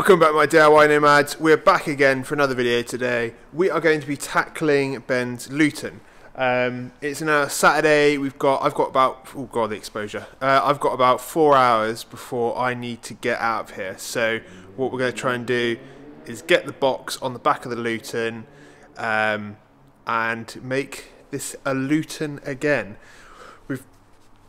Welcome back my DIY nomads. We're back again for another video today. We are going to be tackling Ben's Luton. Um, it's now Saturday. We've got I've got about oh god the exposure. Uh, I've got about four hours before I need to get out of here. So what we're going to try and do is get the box on the back of the Luton um, and make this a Luton again.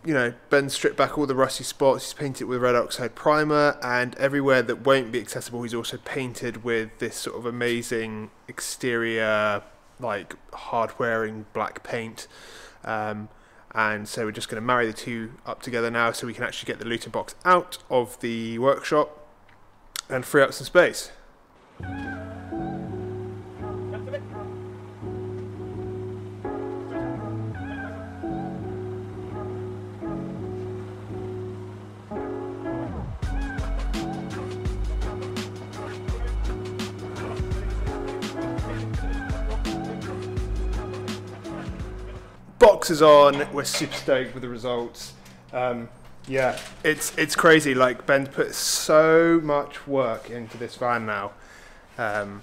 You know, Ben stripped back all the rusty spots. He's painted with red oxide primer, and everywhere that won't be accessible, he's also painted with this sort of amazing exterior, like hard wearing black paint. Um, and so we're just going to marry the two up together now, so we can actually get the Luton box out of the workshop and free up some space. Box is on. We're super stoked with the results. Um, yeah, it's it's crazy. Like Ben's put so much work into this van now, um,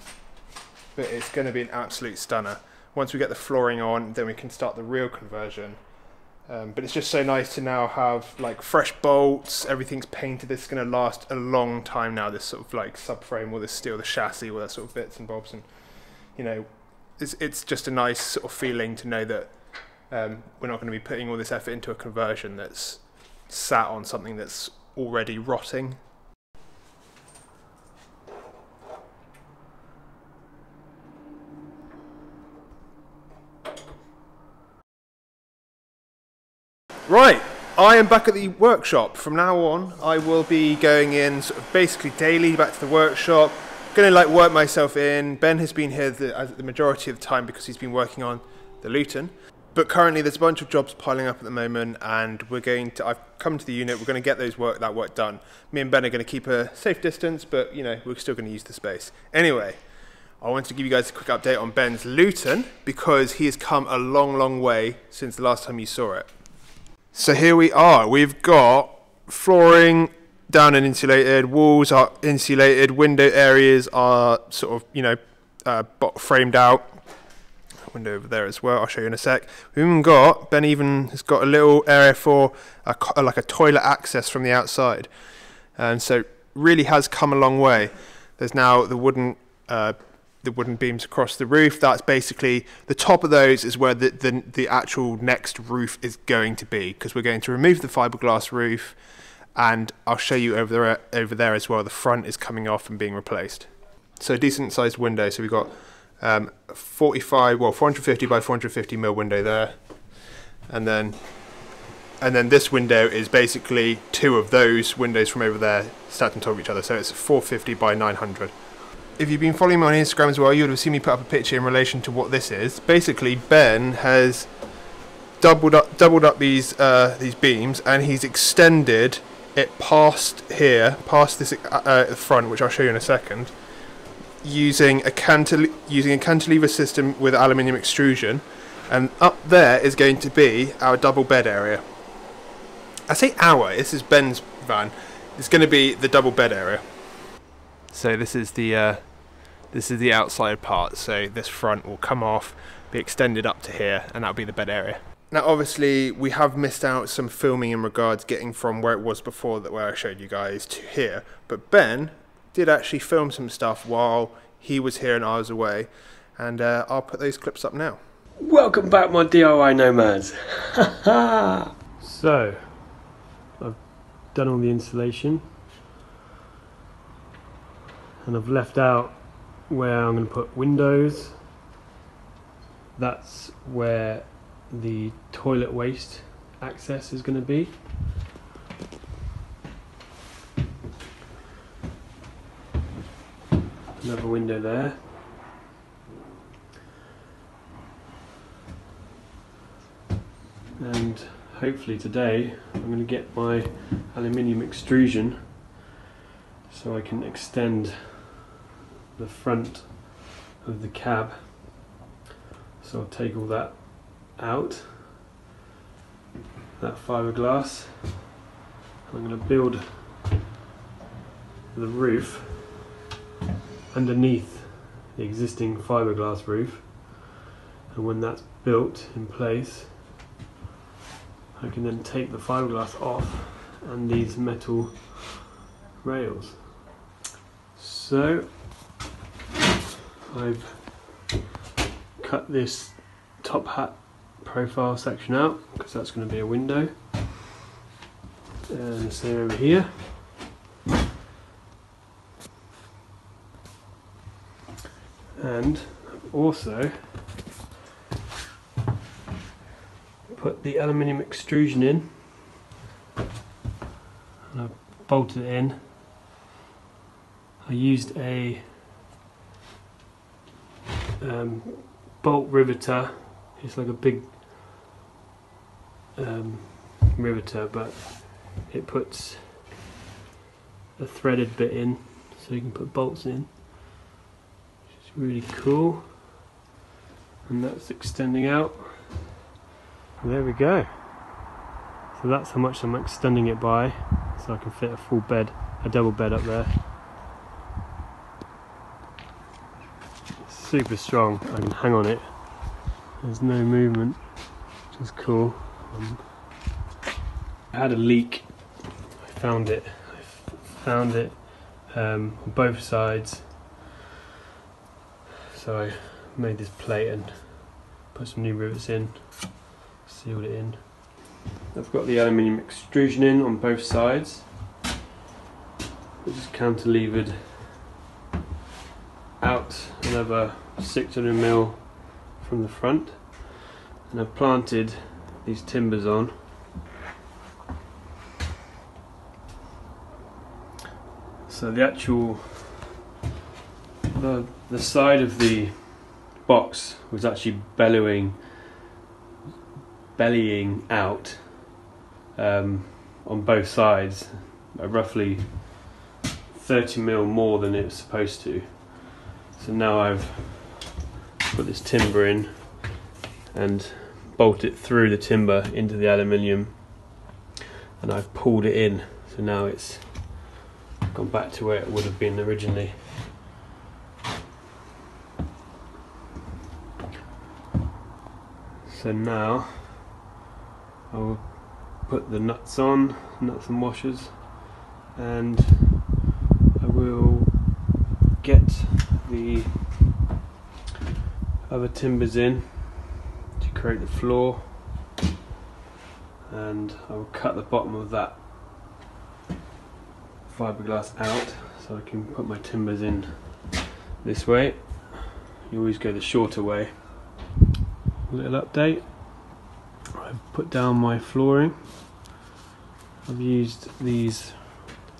but it's going to be an absolute stunner. Once we get the flooring on, then we can start the real conversion. Um, but it's just so nice to now have like fresh bolts. Everything's painted. This is going to last a long time now. This sort of like subframe, all this steel, the chassis, all that sort of bits and bobs, and you know, it's it's just a nice sort of feeling to know that um, we're not going to be putting all this effort into a conversion that's sat on something that's already rotting. Right, I am back at the workshop. From now on, I will be going in sort of basically daily back to the workshop. Going to like work myself in. Ben has been here the, the majority of the time because he's been working on the Luton. But currently, there's a bunch of jobs piling up at the moment, and we're going to. I've come to the unit. We're going to get those work that work done. Me and Ben are going to keep a safe distance, but you know we're still going to use the space. Anyway, I wanted to give you guys a quick update on Ben's Luton because he has come a long, long way since the last time you saw it. So here we are. We've got flooring down and insulated. Walls are insulated. Window areas are sort of you know uh, framed out window over there as well. I'll show you in a sec. We've even got Ben even has got a little area for a, like a toilet access from the outside, and so really has come a long way. There's now the wooden uh, the wooden beams across the roof. That's basically the top of those is where the the, the actual next roof is going to be because we're going to remove the fiberglass roof, and I'll show you over there over there as well. The front is coming off and being replaced. So a decent sized window. So we've got um, 45, well, 450 by 450 mil window there, and then and then this window is basically two of those windows from over there stacked on top of each other. So it's 450 by 900. If you've been following me on Instagram as well, you would have seen me put up a picture in relation to what this is. Basically, Ben has doubled up doubled up these uh, these beams, and he's extended it past here, past this uh, front, which I'll show you in a second using a cantil- using a cantilever system with aluminium extrusion, and up there is going to be our double bed area. I say our. This is Ben's van. It's going to be the double bed area. So this is the uh, this is the outside part. So this front will come off, be extended up to here, and that'll be the bed area. Now, obviously, we have missed out some filming in regards getting from where it was before that where I showed you guys to here. But Ben did actually film some stuff while he was here and I was away, and uh, I'll put those clips up now. Welcome back, my DIY nomads. so, I've done all the installation, and I've left out where I'm going to put windows. That's where the toilet waste access is going to be. Another window there. And hopefully today I'm going to get my aluminium extrusion so I can extend the front of the cab. So I'll take all that out, that fiberglass. I'm going to build the roof underneath the existing fiberglass roof. And when that's built in place I can then take the fiberglass off and these metal rails. So I've cut this top hat profile section out because that's going to be a window. And the same over here and also put the aluminium extrusion in. And I bolted it in. I used a um, bolt riveter. It's like a big um, riveter but it puts a threaded bit in so you can put bolts in really cool. And that's extending out. There we go. So that's how much I'm extending it by so I can fit a full bed a double bed up there. Super strong. I can hang on it. There's no movement which is cool. Um, I had a leak. I found it. I found it um, on both sides so I made this plate and put some new rivets in sealed it in. I've got the aluminium extrusion in on both sides. Which cantilevered out another 600 mil from the front. And I've planted these timbers on. So the actual the, the side of the box was actually bellowing bellying out um, on both sides roughly 30 mil more than it was supposed to. So now I've put this timber in and bolt it through the timber into the aluminium and I've pulled it in. So now it's gone back to where it would have been originally so now I will put the nuts on nuts and washers and I will get the other timbers in to create the floor and I will cut the bottom of that fiberglass out so I can put my timbers in this way. You always go the shorter way little update. I've put down my flooring. I've used these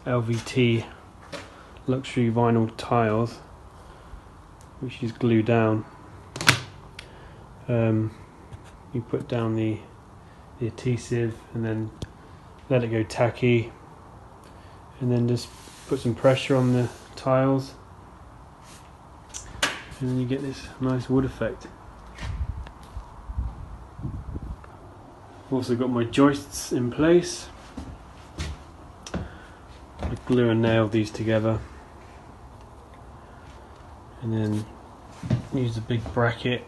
LVT luxury vinyl tiles which is glued down. Um, you put down the, the adhesive and then let it go tacky. And then just put some pressure on the tiles. And then you get this nice wood effect also got my joists in place. I glue and nail these together. And then use a big bracket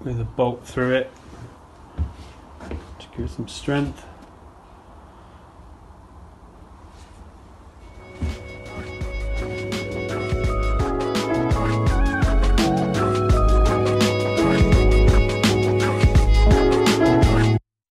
with a bolt through it to give it some strength